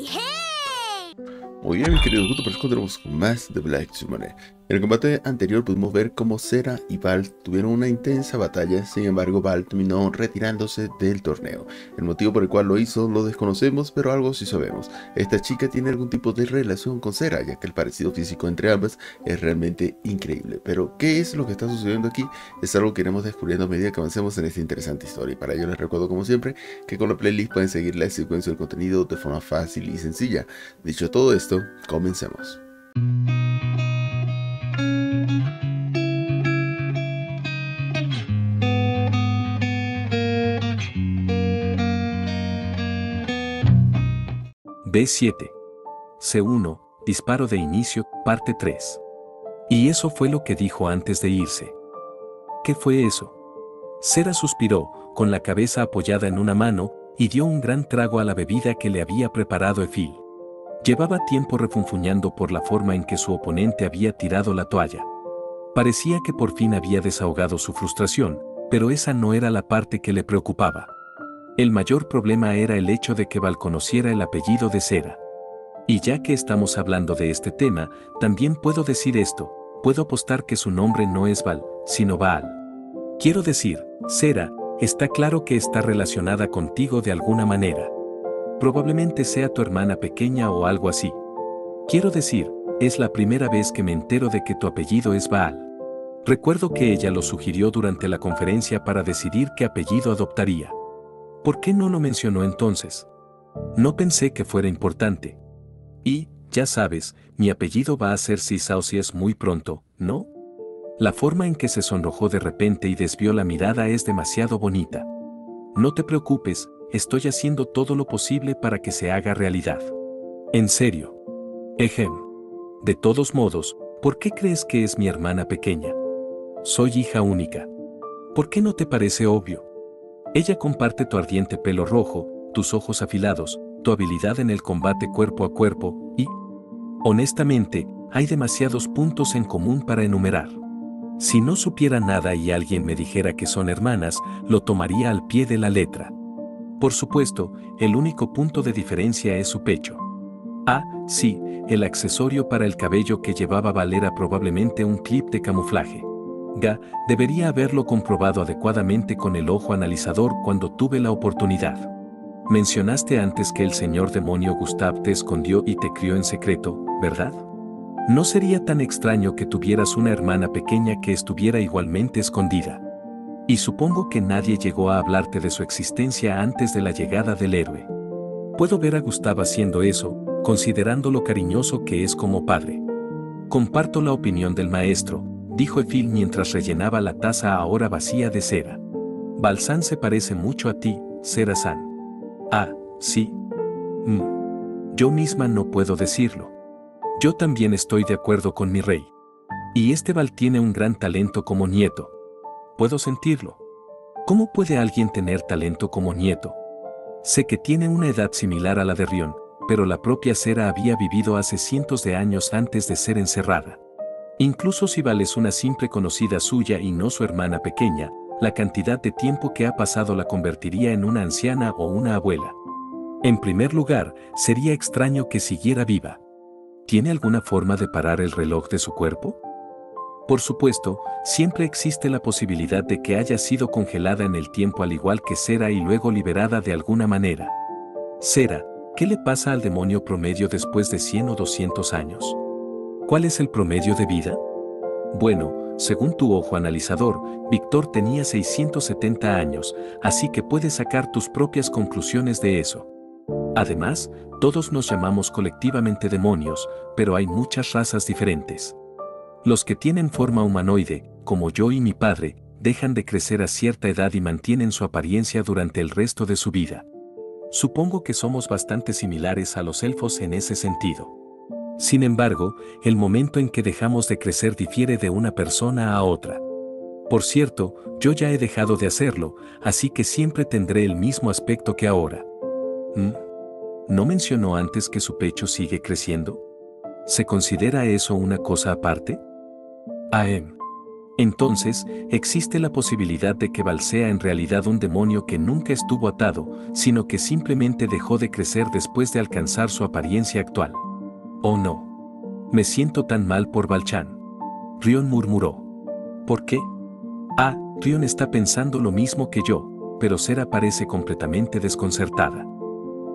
¡Hey, hey! Muy bien, mis queridos gustos, pues continuamos con más de Black Summoner. En el combate anterior pudimos ver cómo Sera y Val tuvieron una intensa batalla, sin embargo Val terminó retirándose del torneo. El motivo por el cual lo hizo lo desconocemos, pero algo sí sabemos. Esta chica tiene algún tipo de relación con Sera, ya que el parecido físico entre ambas es realmente increíble. Pero, ¿qué es lo que está sucediendo aquí? Es algo que iremos descubriendo a medida que avancemos en esta interesante historia. Para ello les recuerdo, como siempre, que con la playlist pueden seguir la secuencia del contenido de forma fácil y sencilla. Dicho todo esto, comencemos. B7. C1. Disparo de inicio, parte 3. Y eso fue lo que dijo antes de irse. ¿Qué fue eso? Sera suspiró, con la cabeza apoyada en una mano, y dio un gran trago a la bebida que le había preparado Efil. Llevaba tiempo refunfuñando por la forma en que su oponente había tirado la toalla. Parecía que por fin había desahogado su frustración, pero esa no era la parte que le preocupaba. El mayor problema era el hecho de que Val conociera el apellido de Sera. Y ya que estamos hablando de este tema, también puedo decir esto, puedo apostar que su nombre no es Val, sino Baal. Quiero decir, Sera, está claro que está relacionada contigo de alguna manera. Probablemente sea tu hermana pequeña o algo así. Quiero decir, es la primera vez que me entero de que tu apellido es Baal. Recuerdo que ella lo sugirió durante la conferencia para decidir qué apellido adoptaría. ¿Por qué no lo mencionó entonces? No pensé que fuera importante. Y, ya sabes, mi apellido va a ser Sisao si es muy pronto, ¿no? La forma en que se sonrojó de repente y desvió la mirada es demasiado bonita. No te preocupes, estoy haciendo todo lo posible para que se haga realidad. En serio. Ejem. De todos modos, ¿por qué crees que es mi hermana pequeña? Soy hija única. ¿Por qué no te parece obvio? Ella comparte tu ardiente pelo rojo, tus ojos afilados, tu habilidad en el combate cuerpo a cuerpo y, honestamente, hay demasiados puntos en común para enumerar. Si no supiera nada y alguien me dijera que son hermanas, lo tomaría al pie de la letra. Por supuesto, el único punto de diferencia es su pecho. Ah, sí, el accesorio para el cabello que llevaba Valera probablemente un clip de camuflaje. Ga, debería haberlo comprobado adecuadamente con el ojo analizador cuando tuve la oportunidad. Mencionaste antes que el señor demonio Gustav te escondió y te crió en secreto, ¿verdad? No sería tan extraño que tuvieras una hermana pequeña que estuviera igualmente escondida. Y supongo que nadie llegó a hablarte de su existencia antes de la llegada del héroe. Puedo ver a Gustav haciendo eso, considerando lo cariñoso que es como padre. Comparto la opinión del maestro, dijo Efil mientras rellenaba la taza ahora vacía de cera. Balsán se parece mucho a ti, Sera-san. Ah, sí. Mm. Yo misma no puedo decirlo. Yo también estoy de acuerdo con mi rey. Y este Val tiene un gran talento como nieto. Puedo sentirlo. ¿Cómo puede alguien tener talento como nieto? Sé que tiene una edad similar a la de Rion, pero la propia Sera había vivido hace cientos de años antes de ser encerrada. Incluso si Val es una simple conocida suya y no su hermana pequeña, la cantidad de tiempo que ha pasado la convertiría en una anciana o una abuela. En primer lugar, sería extraño que siguiera viva. ¿Tiene alguna forma de parar el reloj de su cuerpo? Por supuesto, siempre existe la posibilidad de que haya sido congelada en el tiempo al igual que Sera y luego liberada de alguna manera. Sera, ¿qué le pasa al demonio promedio después de 100 o 200 años? ¿Cuál es el promedio de vida? Bueno, según tu ojo analizador, Víctor tenía 670 años, así que puedes sacar tus propias conclusiones de eso. Además, todos nos llamamos colectivamente demonios, pero hay muchas razas diferentes. Los que tienen forma humanoide, como yo y mi padre, dejan de crecer a cierta edad y mantienen su apariencia durante el resto de su vida. Supongo que somos bastante similares a los elfos en ese sentido. Sin embargo, el momento en que dejamos de crecer difiere de una persona a otra. Por cierto, yo ya he dejado de hacerlo, así que siempre tendré el mismo aspecto que ahora. ¿Mm? ¿No mencionó antes que su pecho sigue creciendo? ¿Se considera eso una cosa aparte? AM. Entonces, existe la posibilidad de que Val sea en realidad un demonio que nunca estuvo atado, sino que simplemente dejó de crecer después de alcanzar su apariencia actual. ¿O no? Me siento tan mal por Valchan. Rion murmuró. ¿Por qué? Ah, Rion está pensando lo mismo que yo, pero Sera parece completamente desconcertada.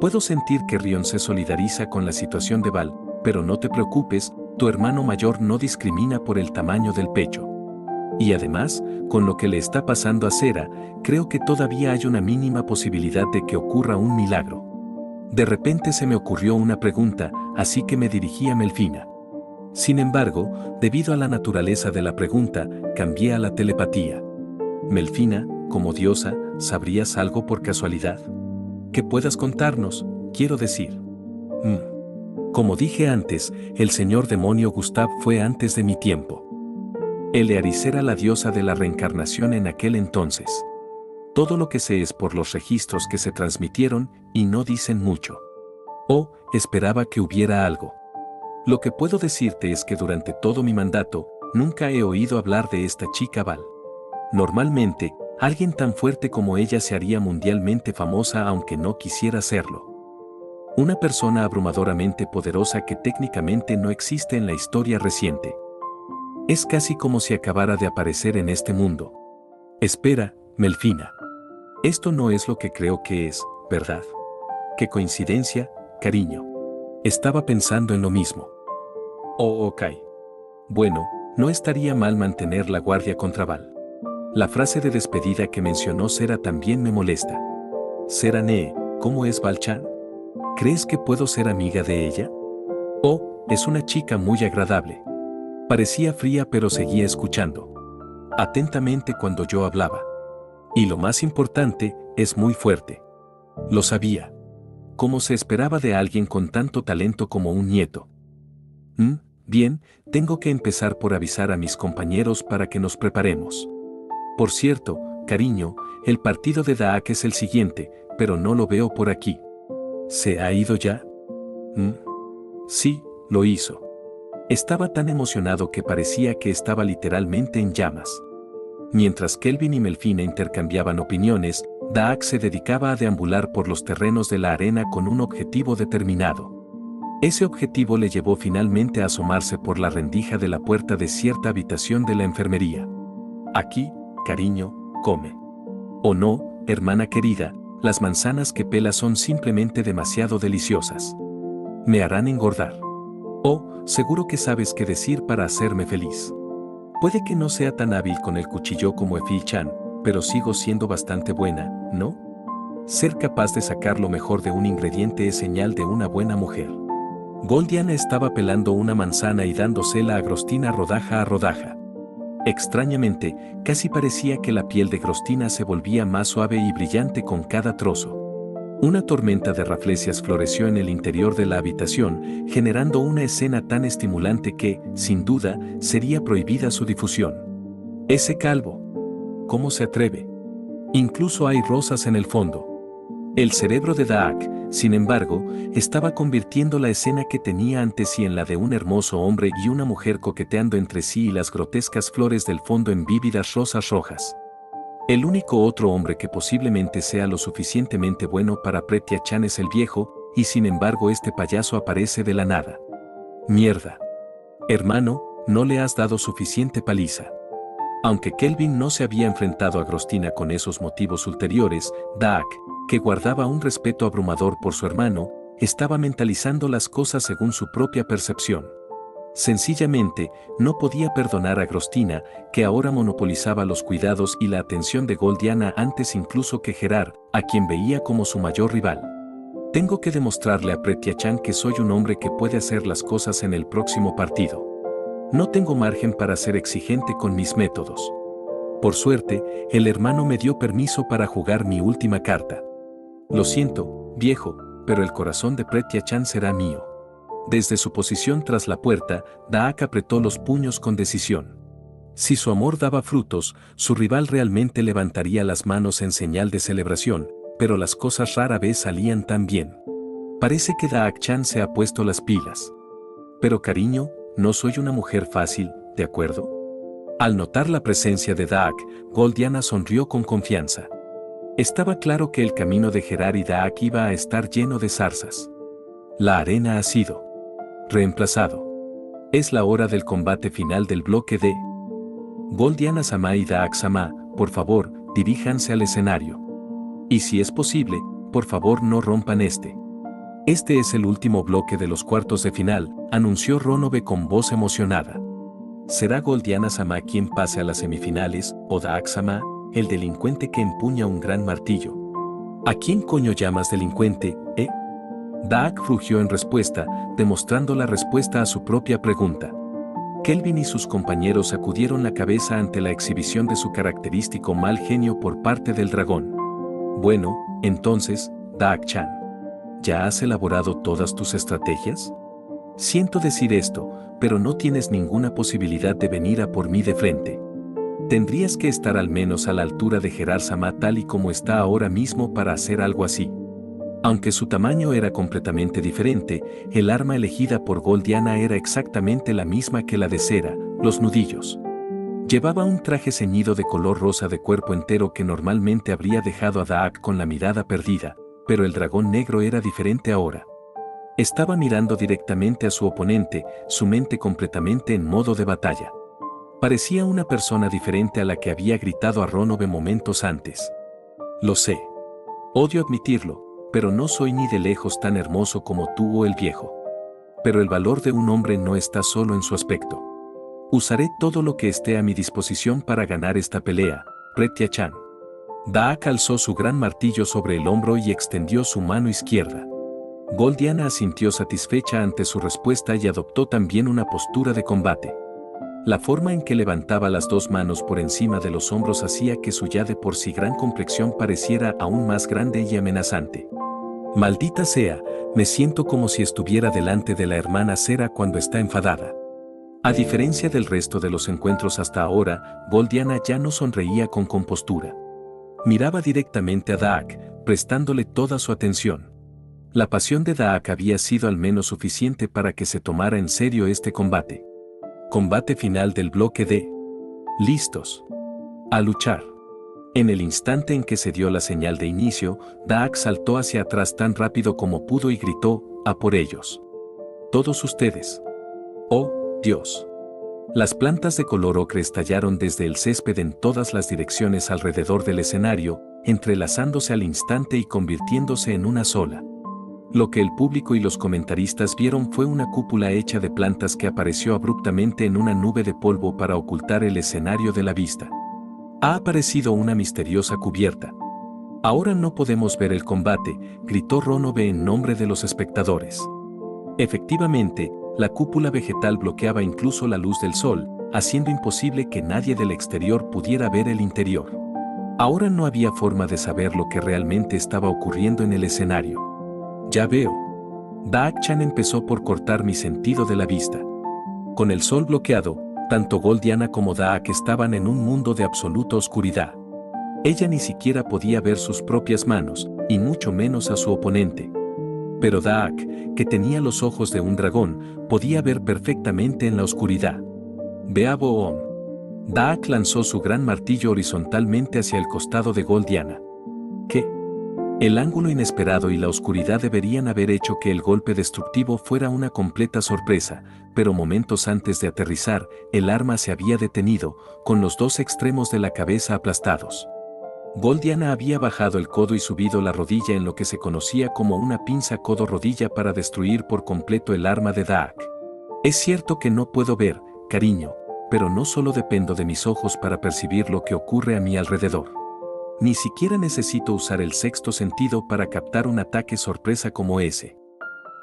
Puedo sentir que Rion se solidariza con la situación de Val, pero no te preocupes, tu hermano mayor no discrimina por el tamaño del pecho. Y además, con lo que le está pasando a Cera, creo que todavía hay una mínima posibilidad de que ocurra un milagro. De repente se me ocurrió una pregunta, así que me dirigí a Melfina. Sin embargo, debido a la naturaleza de la pregunta, cambié a la telepatía. Melfina, como diosa, ¿sabrías algo por casualidad? ¿Qué puedas contarnos, quiero decir. Mm. Como dije antes, el señor demonio Gustav fue antes de mi tiempo. Elearis era la diosa de la reencarnación en aquel entonces. Todo lo que sé es por los registros que se transmitieron y no dicen mucho. O, esperaba que hubiera algo. Lo que puedo decirte es que durante todo mi mandato, nunca he oído hablar de esta chica Val. Normalmente, alguien tan fuerte como ella se haría mundialmente famosa aunque no quisiera serlo. Una persona abrumadoramente poderosa que técnicamente no existe en la historia reciente. Es casi como si acabara de aparecer en este mundo. Espera, Melfina. Esto no es lo que creo que es, ¿verdad? Qué coincidencia, cariño. Estaba pensando en lo mismo. Oh, ok. Bueno, no estaría mal mantener la guardia contra Val. La frase de despedida que mencionó Sera también me molesta. Sera Nee, ¿cómo es Valchan? ¿Crees que puedo ser amiga de ella? Oh, es una chica muy agradable. Parecía fría pero seguía escuchando. Atentamente cuando yo hablaba. Y lo más importante, es muy fuerte. Lo sabía. Como se esperaba de alguien con tanto talento como un nieto. ¿Mm? Bien, tengo que empezar por avisar a mis compañeros para que nos preparemos. Por cierto, cariño, el partido de Daak es el siguiente, pero no lo veo por aquí. ¿Se ha ido ya? ¿Mm? Sí, lo hizo. Estaba tan emocionado que parecía que estaba literalmente en llamas. Mientras Kelvin y Melfina intercambiaban opiniones, Daak se dedicaba a deambular por los terrenos de la arena con un objetivo determinado. Ese objetivo le llevó finalmente a asomarse por la rendija de la puerta de cierta habitación de la enfermería. Aquí, cariño, come. O no, hermana querida, las manzanas que pela son simplemente demasiado deliciosas. Me harán engordar. Oh, seguro que sabes qué decir para hacerme feliz. Puede que no sea tan hábil con el cuchillo como Efil-chan, pero sigo siendo bastante buena, ¿no? Ser capaz de sacar lo mejor de un ingrediente es señal de una buena mujer. Goldiana estaba pelando una manzana y dándosela a Grostina rodaja a rodaja. Extrañamente, casi parecía que la piel de Grostina se volvía más suave y brillante con cada trozo. Una tormenta de raflesias floreció en el interior de la habitación, generando una escena tan estimulante que, sin duda, sería prohibida su difusión. Ese calvo. ¿Cómo se atreve? Incluso hay rosas en el fondo. El cerebro de Daak, sin embargo, estaba convirtiendo la escena que tenía ante sí en la de un hermoso hombre y una mujer coqueteando entre sí y las grotescas flores del fondo en vívidas rosas rojas. El único otro hombre que posiblemente sea lo suficientemente bueno para Pretia Chan es el viejo, y sin embargo este payaso aparece de la nada. Mierda. Hermano, no le has dado suficiente paliza. Aunque Kelvin no se había enfrentado a Grostina con esos motivos ulteriores, Daak, que guardaba un respeto abrumador por su hermano, estaba mentalizando las cosas según su propia percepción. Sencillamente, no podía perdonar a Grostina, que ahora monopolizaba los cuidados y la atención de Goldiana antes incluso que Gerard, a quien veía como su mayor rival. Tengo que demostrarle a Pretiachan que soy un hombre que puede hacer las cosas en el próximo partido. No tengo margen para ser exigente con mis métodos. Por suerte, el hermano me dio permiso para jugar mi última carta. Lo siento, viejo, pero el corazón de Pretiachan será mío. Desde su posición tras la puerta, Daak apretó los puños con decisión. Si su amor daba frutos, su rival realmente levantaría las manos en señal de celebración, pero las cosas rara vez salían tan bien. Parece que Daak-chan se ha puesto las pilas. Pero cariño, no soy una mujer fácil, ¿de acuerdo? Al notar la presencia de Daak, Goldiana sonrió con confianza. Estaba claro que el camino de Gerar y Daak iba a estar lleno de zarzas. La arena ha sido reemplazado. Es la hora del combate final del bloque D. Goldiana Sama y Daak Sama, por favor, diríjanse al escenario. Y si es posible, por favor no rompan este. Este es el último bloque de los cuartos de final, anunció Ronobe con voz emocionada. ¿Será Goldiana Sama quien pase a las semifinales, o Daak Sama, el delincuente que empuña un gran martillo? ¿A quién coño llamas delincuente, eh? Daak rugió en respuesta, demostrando la respuesta a su propia pregunta. Kelvin y sus compañeros sacudieron la cabeza ante la exhibición de su característico mal genio por parte del dragón. Bueno, entonces, Daak-chan, ¿ya has elaborado todas tus estrategias? Siento decir esto, pero no tienes ninguna posibilidad de venir a por mí de frente. Tendrías que estar al menos a la altura de Gerard Sama tal y como está ahora mismo para hacer algo así. Aunque su tamaño era completamente diferente, el arma elegida por Goldiana era exactamente la misma que la de cera, los nudillos. Llevaba un traje ceñido de color rosa de cuerpo entero que normalmente habría dejado a Daak con la mirada perdida, pero el dragón negro era diferente ahora. Estaba mirando directamente a su oponente, su mente completamente en modo de batalla. Parecía una persona diferente a la que había gritado a Ronobe momentos antes. Lo sé. Odio admitirlo, pero no soy ni de lejos tan hermoso como tú o el viejo. Pero el valor de un hombre no está solo en su aspecto. Usaré todo lo que esté a mi disposición para ganar esta pelea, Pretia-chan. Daak alzó su gran martillo sobre el hombro y extendió su mano izquierda. Goldiana asintió satisfecha ante su respuesta y adoptó también una postura de combate. La forma en que levantaba las dos manos por encima de los hombros hacía que su ya de por sí gran complexión pareciera aún más grande y amenazante. Maldita sea, me siento como si estuviera delante de la hermana Cera cuando está enfadada. A diferencia del resto de los encuentros hasta ahora, Goldiana ya no sonreía con compostura. Miraba directamente a Daak, prestándole toda su atención. La pasión de Daak había sido al menos suficiente para que se tomara en serio este combate. Combate final del bloque D. Listos. A luchar. En el instante en que se dio la señal de inicio, Daak saltó hacia atrás tan rápido como pudo y gritó, a por ellos. Todos ustedes. Oh, Dios. Las plantas de color ocre estallaron desde el césped en todas las direcciones alrededor del escenario, entrelazándose al instante y convirtiéndose en una sola. Lo que el público y los comentaristas vieron fue una cúpula hecha de plantas que apareció abruptamente en una nube de polvo para ocultar el escenario de la vista. Ha aparecido una misteriosa cubierta. Ahora no podemos ver el combate, gritó Ronobe en nombre de los espectadores. Efectivamente, la cúpula vegetal bloqueaba incluso la luz del sol, haciendo imposible que nadie del exterior pudiera ver el interior. Ahora no había forma de saber lo que realmente estaba ocurriendo en el escenario. Ya veo. Daak-chan empezó por cortar mi sentido de la vista. Con el sol bloqueado, tanto Goldiana como Daak estaban en un mundo de absoluta oscuridad. Ella ni siquiera podía ver sus propias manos, y mucho menos a su oponente. Pero Daak, que tenía los ojos de un dragón, podía ver perfectamente en la oscuridad. Beabo. Daak lanzó su gran martillo horizontalmente hacia el costado de Goldiana. ¿Qué? El ángulo inesperado y la oscuridad deberían haber hecho que el golpe destructivo fuera una completa sorpresa, pero momentos antes de aterrizar, el arma se había detenido, con los dos extremos de la cabeza aplastados. Goldiana había bajado el codo y subido la rodilla en lo que se conocía como una pinza codo-rodilla para destruir por completo el arma de Daak. Es cierto que no puedo ver, cariño, pero no solo dependo de mis ojos para percibir lo que ocurre a mi alrededor. Ni siquiera necesito usar el sexto sentido para captar un ataque sorpresa como ese.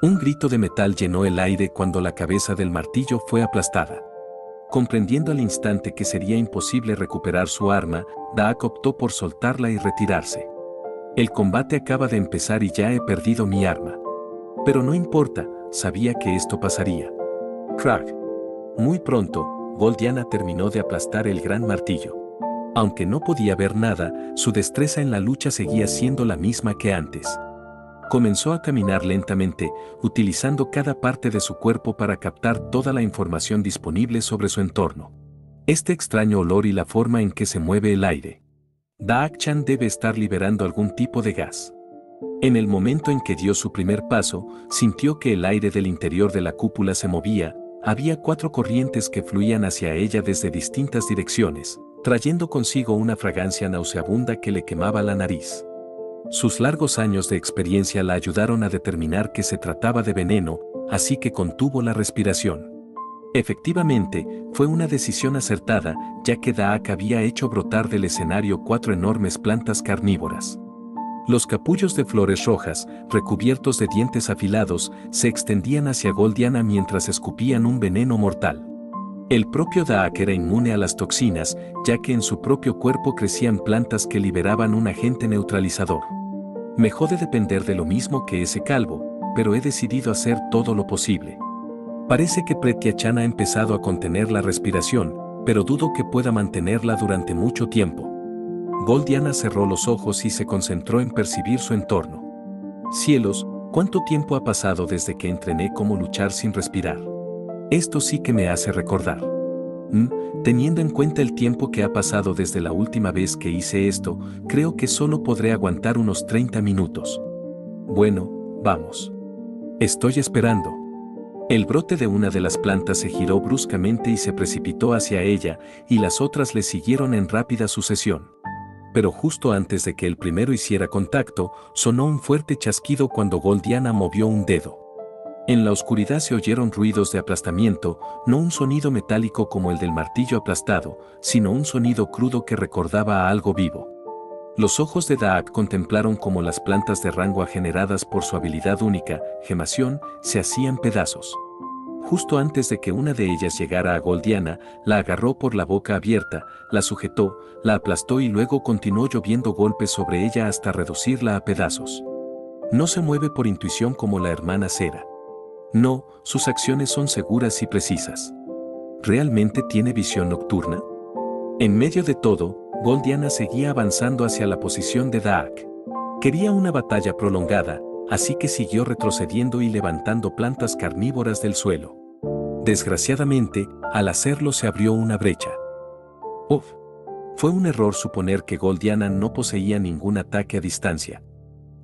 Un grito de metal llenó el aire cuando la cabeza del martillo fue aplastada. Comprendiendo al instante que sería imposible recuperar su arma, Daak optó por soltarla y retirarse. El combate acaba de empezar y ya he perdido mi arma. Pero no importa, sabía que esto pasaría. Crack. Muy pronto, Goldiana terminó de aplastar el gran martillo. Aunque no podía ver nada, su destreza en la lucha seguía siendo la misma que antes. Comenzó a caminar lentamente, utilizando cada parte de su cuerpo para captar toda la información disponible sobre su entorno. Este extraño olor y la forma en que se mueve el aire. Daak-chan debe estar liberando algún tipo de gas. En el momento en que dio su primer paso, sintió que el aire del interior de la cúpula se movía, había cuatro corrientes que fluían hacia ella desde distintas direcciones, trayendo consigo una fragancia nauseabunda que le quemaba la nariz. Sus largos años de experiencia la ayudaron a determinar que se trataba de veneno, así que contuvo la respiración. Efectivamente, fue una decisión acertada, ya que Daak había hecho brotar del escenario cuatro enormes plantas carnívoras. Los capullos de flores rojas, recubiertos de dientes afilados, se extendían hacia Goldiana mientras escupían un veneno mortal. El propio Daak era inmune a las toxinas, ya que en su propio cuerpo crecían plantas que liberaban un agente neutralizador. Me jode depender de lo mismo que ese calvo, pero he decidido hacer todo lo posible. Parece que Pretia Chan ha empezado a contener la respiración, pero dudo que pueda mantenerla durante mucho tiempo. Goldiana cerró los ojos y se concentró en percibir su entorno. Cielos, ¿cuánto tiempo ha pasado desde que entrené cómo luchar sin respirar? Esto sí que me hace recordar. ¿Mm? Teniendo en cuenta el tiempo que ha pasado desde la última vez que hice esto, creo que solo podré aguantar unos 30 minutos. Bueno, vamos. Estoy esperando. El brote de una de las plantas se giró bruscamente y se precipitó hacia ella, y las otras le siguieron en rápida sucesión. Pero justo antes de que el primero hiciera contacto, sonó un fuerte chasquido cuando Goldiana movió un dedo. En la oscuridad se oyeron ruidos de aplastamiento, no un sonido metálico como el del martillo aplastado, sino un sonido crudo que recordaba a algo vivo. Los ojos de Daak contemplaron cómo las plantas de rango generadas por su habilidad única, gemación, se hacían pedazos. Justo antes de que una de ellas llegara a Goldiana, la agarró por la boca abierta, la sujetó, la aplastó y luego continuó lloviendo golpes sobre ella hasta reducirla a pedazos. No se mueve por intuición como la hermana Cera. No, sus acciones son seguras y precisas. ¿Realmente tiene visión nocturna? En medio de todo, Goldiana seguía avanzando hacia la posición de Daak. Quería una batalla prolongada, así que siguió retrocediendo y levantando plantas carnívoras del suelo. Desgraciadamente, al hacerlo se abrió una brecha. Uf. Fue un error suponer que Goldiana no poseía ningún ataque a distancia.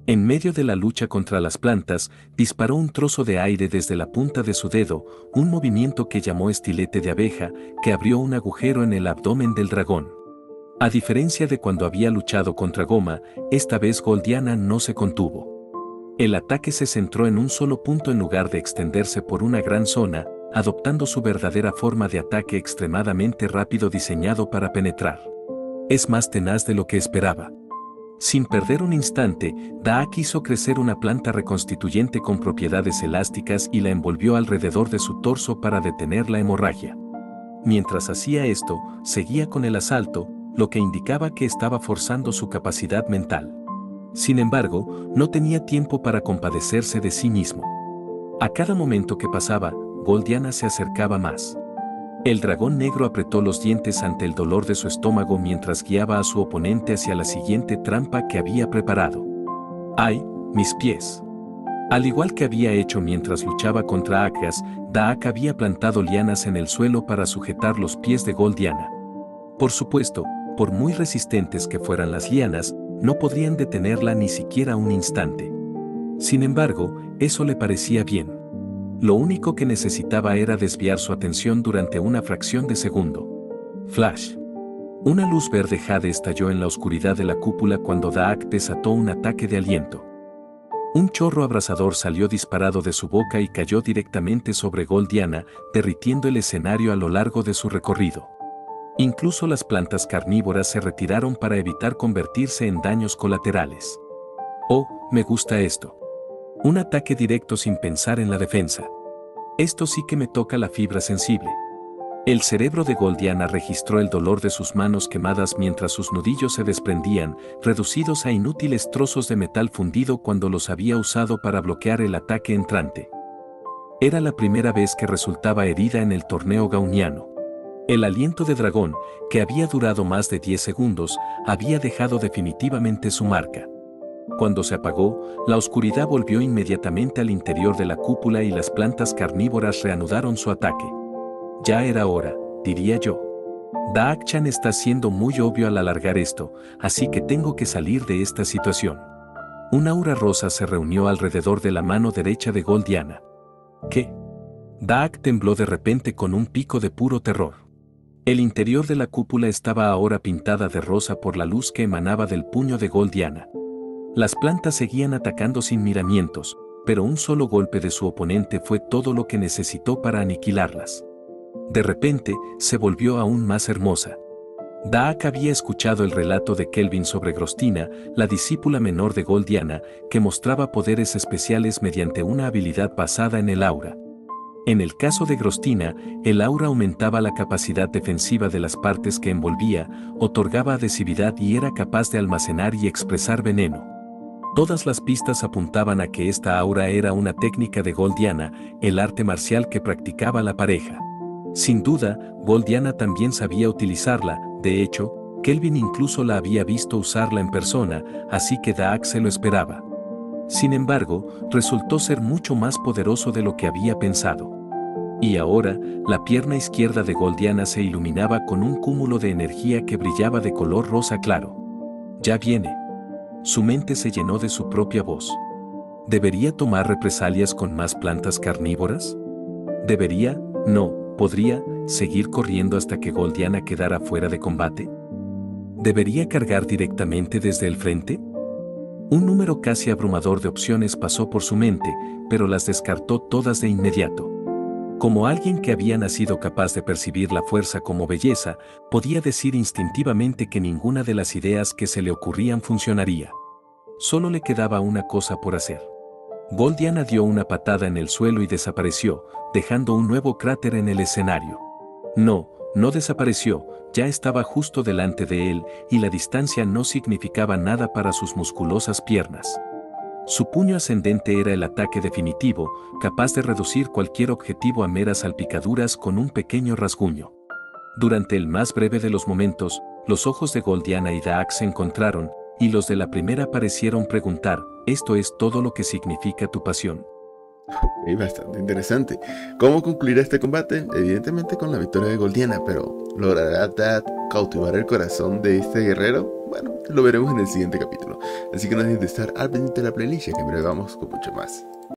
En medio de la lucha contra las plantas, disparó un trozo de aire desde la punta de su dedo, un movimiento que llamó estilete de abeja, que abrió un agujero en el abdomen del dragón. A diferencia de cuando había luchado contra Goma, esta vez Goldiana no se contuvo. El ataque se centró en un solo punto en lugar de extenderse por una gran zona, adoptando su verdadera forma de ataque extremadamente rápido diseñado para penetrar. Es más tenaz de lo que esperaba. Sin perder un instante, Daa quiso crecer una planta reconstituyente con propiedades elásticas y la envolvió alrededor de su torso para detener la hemorragia. Mientras hacía esto, seguía con el asalto, lo que indicaba que estaba forzando su capacidad mental. Sin embargo, no tenía tiempo para compadecerse de sí mismo. A cada momento que pasaba, Goldiana se acercaba más. El dragón negro apretó los dientes ante el dolor de su estómago mientras guiaba a su oponente hacia la siguiente trampa que había preparado. ¡Ay, mis pies! Al igual que había hecho mientras luchaba contra Akras, Daak había plantado lianas en el suelo para sujetar los pies de Goldiana. Por supuesto, por muy resistentes que fueran las lianas, no podrían detenerla ni siquiera un instante. Sin embargo, eso le parecía bien. Lo único que necesitaba era desviar su atención durante una fracción de segundo. Flash. Una luz verde jade estalló en la oscuridad de la cúpula cuando Daak desató un ataque de aliento. Un chorro abrasador salió disparado de su boca y cayó directamente sobre Goldiana, derritiendo el escenario a lo largo de su recorrido. Incluso las plantas carnívoras se retiraron para evitar convertirse en daños colaterales. Oh, me gusta esto. Un ataque directo sin pensar en la defensa. Esto sí que me toca la fibra sensible. El cerebro de Goldiana registró el dolor de sus manos quemadas mientras sus nudillos se desprendían, reducidos a inútiles trozos de metal fundido cuando los había usado para bloquear el ataque entrante. Era la primera vez que resultaba herida en el torneo gauniano. El aliento de dragón, que había durado más de 10 segundos, había dejado definitivamente su marca. Cuando se apagó, la oscuridad volvió inmediatamente al interior de la cúpula y las plantas carnívoras reanudaron su ataque. Ya era hora, diría yo. Daak-chan está siendo muy obvio al alargar esto, así que tengo que salir de esta situación. Un aura rosa se reunió alrededor de la mano derecha de Goldiana. ¿Qué? Daak tembló de repente con un pico de puro terror. El interior de la cúpula estaba ahora pintada de rosa por la luz que emanaba del puño de Goldiana. Las plantas seguían atacando sin miramientos, pero un solo golpe de su oponente fue todo lo que necesitó para aniquilarlas. De repente, se volvió aún más hermosa. Daak había escuchado el relato de Kelvin sobre Grostina, la discípula menor de Goldiana, que mostraba poderes especiales mediante una habilidad basada en el aura. En el caso de Grostina, el aura aumentaba la capacidad defensiva de las partes que envolvía, otorgaba adhesividad y era capaz de almacenar y expresar veneno. Todas las pistas apuntaban a que esta aura era una técnica de Goldiana, el arte marcial que practicaba la pareja. Sin duda, Goldiana también sabía utilizarla, de hecho, Kelvin incluso la había visto usarla en persona, así que Daak se lo esperaba. Sin embargo, resultó ser mucho más poderoso de lo que había pensado. Y ahora, la pierna izquierda de Goldiana se iluminaba con un cúmulo de energía que brillaba de color rosa claro. Ya viene. Su mente se llenó de su propia voz. ¿Debería tomar represalias con más plantas carnívoras? ¿Debería? No, podría, seguir corriendo hasta que Goldiana quedara fuera de combate. ¿Debería cargar directamente desde el frente? Un número casi abrumador de opciones pasó por su mente, pero las descartó todas de inmediato. Como alguien que había nacido capaz de percibir la fuerza como belleza, podía decir instintivamente que ninguna de las ideas que se le ocurrían funcionaría. Solo le quedaba una cosa por hacer. Goldiana dio una patada en el suelo y desapareció, dejando un nuevo cráter en el escenario. No, no desapareció, ya estaba justo delante de él y la distancia no significaba nada para sus musculosas piernas. Su puño ascendente era el ataque definitivo, capaz de reducir cualquier objetivo a meras salpicaduras con un pequeño rasguño. Durante el más breve de los momentos, los ojos de Goldiana y Daak se encontraron, y los de la primera parecieron preguntar, ¿esto es todo lo que significa tu pasión? Ok, bastante interesante. ¿Cómo concluirá este combate? Evidentemente con la victoria de Goldiana, pero ¿logrará Dad cautivar el corazón de este guerrero? Bueno, lo veremos en el siguiente capítulo. Así que no dejen de estar al pendiente de la playlist que en breve vamos con mucho más.